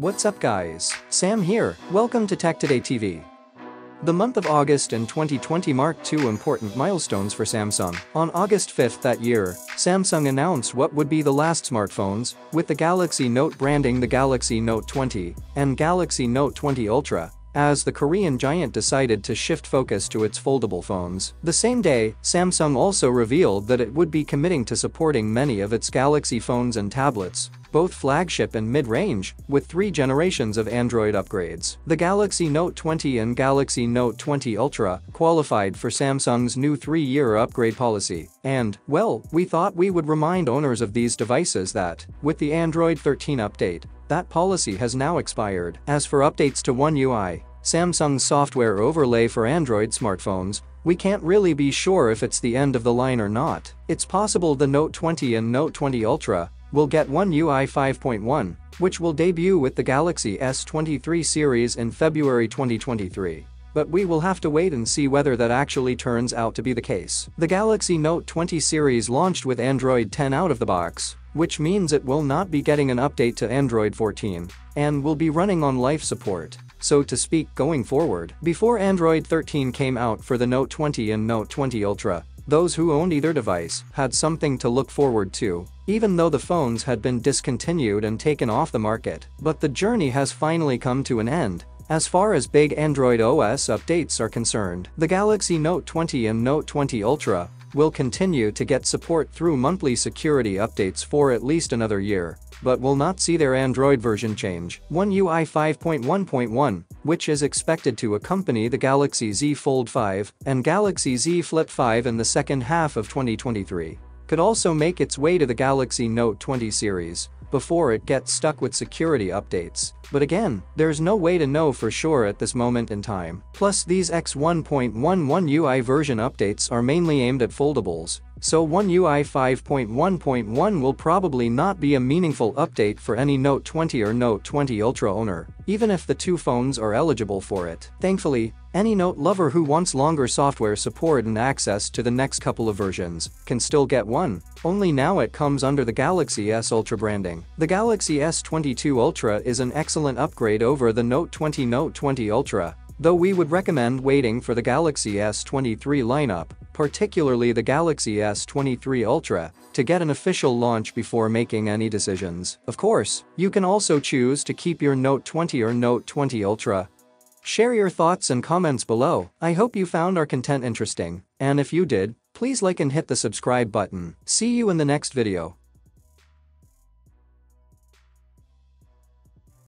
What's up guys, Sam here, welcome to Tech Today TV. The month of August in 2020 marked two important milestones for Samsung. On August 5 that year, Samsung announced what would be the last smartphones, with the Galaxy Note branding the Galaxy Note 20 and Galaxy Note 20 Ultra, as the Korean giant decided to shift focus to its foldable phones. The same day, Samsung also revealed that it would be committing to supporting many of its Galaxy phones and tablets, both flagship and mid-range, with three generations of Android upgrades. The Galaxy Note 20 and Galaxy Note 20 Ultra qualified for Samsung's new three-year upgrade policy. And, well, we thought we would remind owners of these devices that, with the Android 13 update, that policy has now expired. As for updates to One UI, Samsung's software overlay for Android smartphones, we can't really be sure if it's the end of the line or not. It's possible the Note 20 and Note 20 Ultra will get One UI 5.1, which will debut with the Galaxy S23 series in February 2023. But we will have to wait and see whether that actually turns out to be the case. The Galaxy Note 20 series launched with Android 10 out of the box, which means it will not be getting an update to Android 14 and will be running on life support, so to speak going forward. Before Android 13 came out for the Note 20 and Note 20 Ultra, those who owned either device had something to look forward to, even though the phones had been discontinued and taken off the market. But the journey has finally come to an end, as far as big Android OS updates are concerned, the Galaxy Note 20 and Note 20 Ultra will continue to get support through monthly security updates for at least another year, but will not see their Android version change. One UI 5.1.1, which is expected to accompany the Galaxy Z Fold 5 and Galaxy Z Flip 5 in the second half of 2023, could also make its way to the Galaxy Note 20 series before it gets stuck with security updates. But again, there's no way to know for sure at this moment in time. Plus these X1.11 UI version updates are mainly aimed at foldables, so One UI 5.1.1 will probably not be a meaningful update for any Note 20 or Note 20 Ultra owner, even if the two phones are eligible for it. Thankfully, any Note lover who wants longer software support and access to the next couple of versions can still get one, only now it comes under the Galaxy S Ultra branding. The Galaxy S22 Ultra is an excellent upgrade over the Note 20 Note 20 Ultra, though we would recommend waiting for the Galaxy S23 lineup, particularly the Galaxy S23 Ultra, to get an official launch before making any decisions. Of course, you can also choose to keep your Note 20 or Note 20 Ultra. Share your thoughts and comments below. I hope you found our content interesting, and if you did, please like and hit the subscribe button. See you in the next video.